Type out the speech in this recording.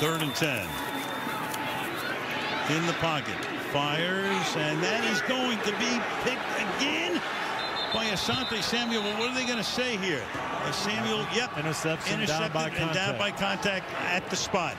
Third and 10. In the pocket. Fires, and that is going to be picked again by Asante Samuel. Well, what are they going to say here? Samuel, yep. Interception down by intercepted and down by contact at the spot.